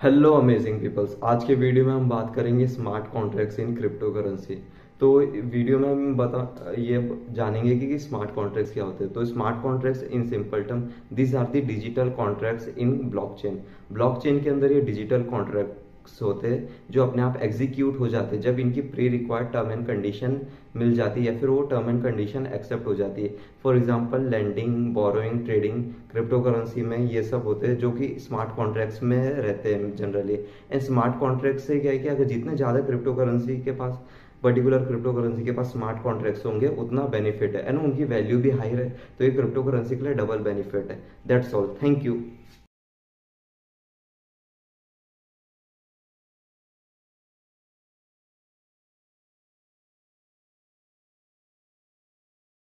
Hello amazing peoples आज के video में हम बात करेंगे smart contracts in crypto currency तो वीडियो में हम बता ये जानेंगे कि, कि स्मार्ट कॉन्ट्रैक्ट्स क्या होते हैं। तो smart contracts in simple term this are the digital contracts in blockchain blockchain के अंदर ये डिजिटल कॉन्ट्रैक्ट होते हैं, जो अपने आप एग्जीक्यूट हो जाते हैं, जब इनकी pre required term and condition मिल जाती है या फिर वो टर्म एंड कंडीशन एक्सेप्ट हो जाती है। For example lending borrowing trading cryptocurrency में ये सब होते हैं, जो कि स्मार्ट कॉन्ट्रैक्ट्स में रहते हैं जनरली एंड स्मार्ट कॉन्ट्रैक्ट से क्या है कि अगर जितने ज़्यादा क्रिप्टो करेंसी के पास पर्टिकुलर क्रिप्टो करेंसी के पास स्मार्ट कॉन्ट्रैक्ट्स होंगे, उतना बेनिफिट है। एंड उनकी वैल्यू भी हाई रहे तो ये क्रिप्टो करेंसी के लिए डबल बेनिफिट है। That's all thank you